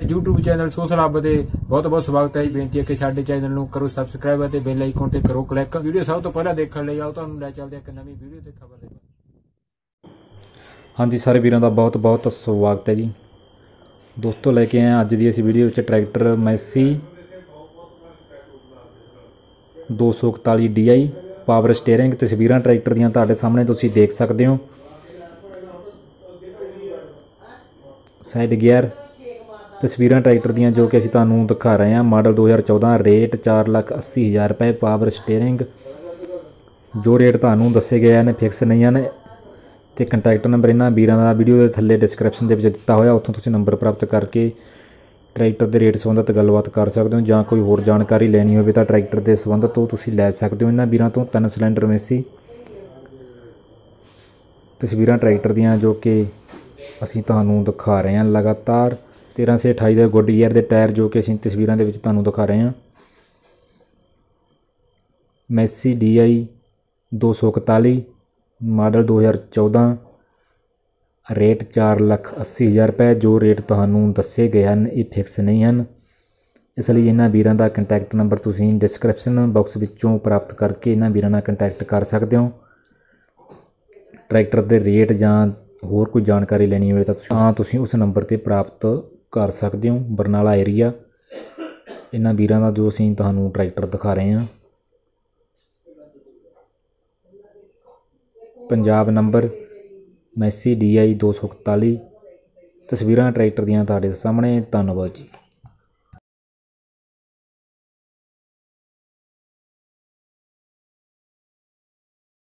YouTube channel social ਹੱਬ ਦੇ ਬਹੁਤ ਬਹੁਤ ਸਵਾਗਤ ਹੈ ਜੀ। ਬੇਨਤੀ ਹੈ ਕਿ ਸਾਡੇ ਚੈਨਲ ਨੂੰ ਕਰੋ ਸਬਸਕ੍ਰਾਈਬ ਅਤੇ ਬੈਲ ਆਈਕਨ ਤੇ ਕਰੋ ਕਲਿੱਕ ਵੀਡੀਓ ਸਭ ਤੋਂ ਪਹਿਲਾਂ ਦੇਖਣ ਲਈ ਆਓ, ਤੁਹਾਨੂੰ ਲੈ ਚੱਲਦੇ ਹਾਂ ਇੱਕ ਨਵੀਂ ਵੀਡੀਓ ਤੇ ਖਬਰ ਦੇ ਹਾਂਜੀ, ਸਾਰੇ ਵੀਰਾਂ ਦਾ ਬਹੁਤ ਬਹੁਤ ਸਵਾਗਤ ਹੈ ਜੀ। ਦੋਸਤੋ, ਲੈ ਕੇ ਆਏ ਹਾਂ ਅੱਜ ਦੀ ਇਸ ਵੀਡੀਓ ਵਿੱਚ tractor Massey 241 DI power steering ਤਸਵੀਰਾਂ ਟਰੈਕਟਰ ਦੀਆਂ ਤੁਹਾਡੇ ਸਾਹਮਣੇ ਤੁਸੀਂ ਦੇਖ ਸਕਦੇ ਹੋ। ਸਾਈਡ ਗੇਅਰ ਤਸਵੀਰਾਂ ਟਰੈਕਟਰ ਦੀਆਂ ਜੋ ਕਿ ਅਸੀਂ ਤੁਹਾਨੂੰ ਦਿਖਾ ਰਹੇ ਹਾਂ। ਮਾਡਲ 2014 ਰੇਟ 480000 ਰੁਪਏ, ਪਾਵਰ ਸਟੀਅਰਿੰਗ। ਜੋ ਰੇਟ ਤੁਹਾਨੂੰ ਦੱਸੇ ਗਏ ਨੇ ਫਿਕਸ ਨਹੀਂ ਹਨ। ਤੇ ਕੰਟੈਕਟ ਨੰਬਰ ਇਹਨਾਂ ਵੀਰਾਂ ਦਾ ਵੀਡੀਓ ਦੇ ਥੱਲੇ ਡਿਸਕ੍ਰਿਪਸ਼ਨ ਦੇ ਵਿੱਚ ਦਿੱਤਾ ਹੋਇਆ। ਉੱਥੋਂ ਤੁਸੀਂ ਨੰਬਰ ਪ੍ਰਾਪਤ ਕਰਕੇ ਟਰੈਕਟਰ ਦੇ ਰੇਟ ਸੰਬੰਧਤ ਗੱਲਬਾਤ ਕਰ ਸਕਦੇ ਹੋ ਜਾਂ ਕੋਈ ਹੋਰ ਜਾਣਕਾਰੀ ਲੈਣੀ ਹੋਵੇ ਤਾਂ ਟਰੈਕਟਰ ਦੇ ਸੰਬੰਧਤ ਤੋਂ ਤੁਸੀਂ ਲੈ ਸਕਦੇ ਹੋ। ਇਹਨਾਂ ਵੀਰਾਂ ਤੋਂ ਤਿੰਨ ਸਿਲੰਡਰ ਮੇਸੀ ਤਸਵੀਰਾਂ ਟਰੈਕਟਰ ਦੀਆਂ ਜੋ ਕਿ ਅਸੀਂ ਤੁਹਾਨੂੰ ਦਿਖਾ ਰਹੇ ਹਾਂ। ਲਗਾਤਾਰ 1328 ਦੇ ਗੁੱਡ ਈਅਰ ਦੇ ਟਾਇਰ ਜੋ ਕਿ ਅਸੀਂ ਤਸਵੀਰਾਂ ਦੇ ਵਿੱਚ ਤੁਹਾਨੂੰ ਦਿਖਾ ਰਹੇ ਹਾਂ। ਮੈਸੀ DI 241 ਮਾਡਲ 2014 ਰੇਟ 480000 ਰੁਪਏ, ਜੋ ਰੇਟ ਤੁਹਾਨੂੰ ਦੱਸੇ ਗਏ ਹਨ, ਇਹ ਫਿਕਸ ਨਹੀਂ ਹਨ। ਇਸ ਲਈ ਇਹਨਾਂ ਵੀਰਾਂ ਦਾ ਕੰਟੈਕਟ ਨੰਬਰ ਤੁਸੀਂ ਡਿਸਕ੍ਰਿਪਸ਼ਨ ਬਾਕਸ ਵਿੱਚੋਂ ਪ੍ਰਾਪਤ ਕਰਕੇ ਇਹਨਾਂ ਵੀਰਾਂ ਨਾਲ ਕੰਟੈਕਟ ਕਰ ਸਕਦੇ ਹੋ। ਟਰੈਕਟਰ ਦੇ ਰੇਟ ਜਾਂ ਹੋਰ ਕੋਈ ਜਾਣਕਾਰੀ ਲੈਣੀ ਹੋਵੇ ਤਾਂ ਤੁਸੀਂ ਤਾਂ ਤੁਸੀਂ ਉਸ ਨੰਬਰ ਤੇ ਪ੍ਰਾਪਤ ਕਰ ਸਕਦੇ ਹੋ, ਬਰਨਾਲਾ ਏਰੀਆ ਇਹਨਾਂ ਵੀਰਾਂ ਦਾ ਜੋ ਅਸੀਂ ਤੁਹਾਨੂੰ ਟਰੈਕਟਰ ਦਿਖਾ ਰਹੇ ਹਾਂ। ਪੰਜਾਬ ਨੰਬਰ ਮੈਸੀ DI 241 ਤਸਵੀਰਾਂ ਟਰੈਕਟਰ ਦੀਆਂ ਤੁਹਾਡੇ ਸਾਹਮਣੇ। ਧੰਨਵਾਦ ਜੀ।